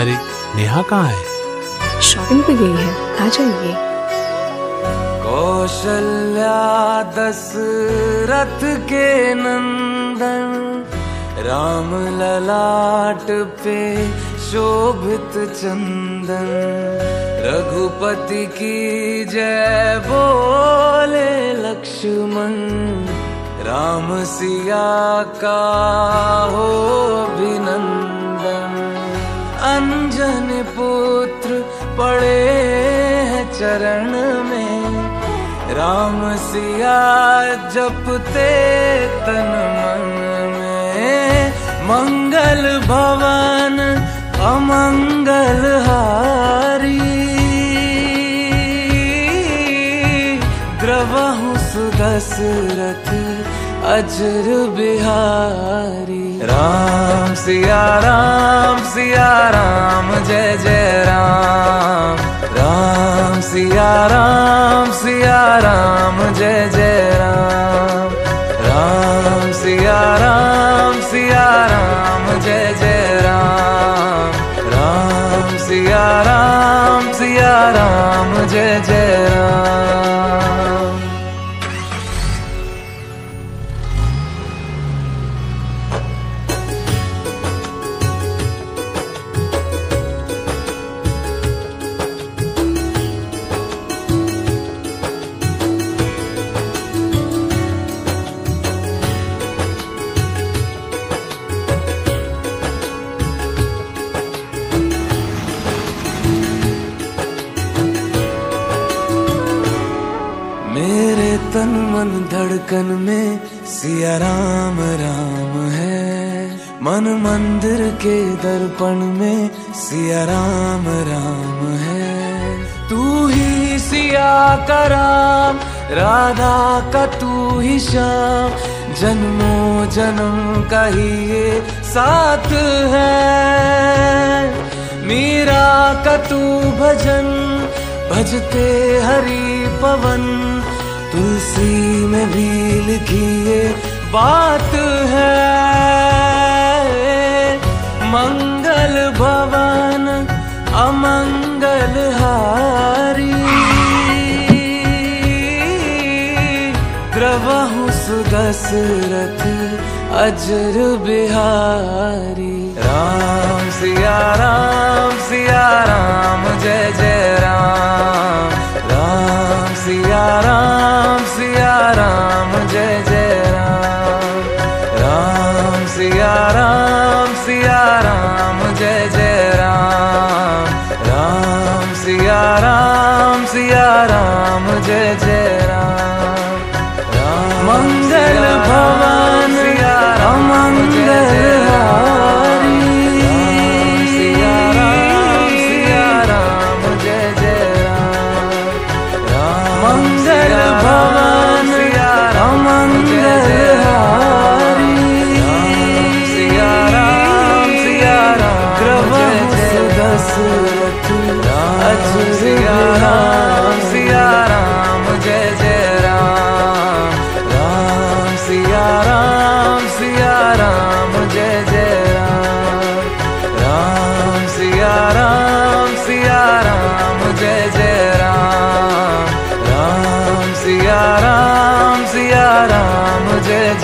अरे नेहा कहाँ है? शॉपिंग पे गई है आ जाएगी? कौशल्या दशरथ के नंदन राम ललाट पे शोभित चंदन। रघुपति की जय बोले लक्ष्मण राम सिया का हो चरण में राम सिया जपते तन मन में। मंगल भवन, अमंगल हारी। द्रवहु सुदशरथ अजर बिहारी। राम सिया राम सिया, राम, जय जय राम। राम सिया राम सिया, राम, जय जय राम। राम सिया राम सिया, राम, जय जय राम। राम सिया राम सिया, राम, जय जय तन मन धड़कन में सिया राम राम है। मन मंदिर के दर्पण में सिया राम राम है। तू ही सिया का राम, राधा का तू ही श्याम। जन्मों जन्म का ही ये साथ है। मीरा का तू भजन, भजते हरि पवन। तुलसी में भी लिखी ये बात है। मंगल भवन, अमंगल हारी। द्रवहु सुदशरथ अजर बिहारी। राम सिया राम सिया, राम, जय जय, राम। राम सिया, राम। राम, जय जय राम। राम सिया राम सिया, राम, जय जय राम। राम सिया राम सिया, राम, जय जय राम। क्रमश दशरथ अज सिया राम सिया राम जय जय राम राम सिया राम सिया राम जय जय राम राम सिया राम सिया राम जय जय राम राम सिया राम सिया राम जय जय